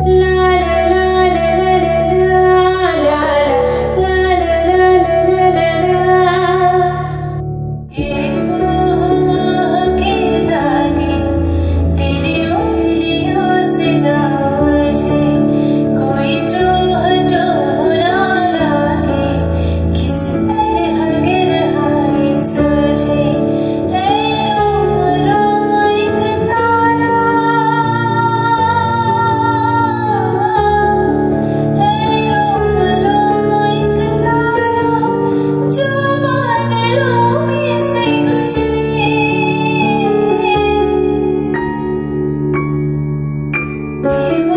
Love you.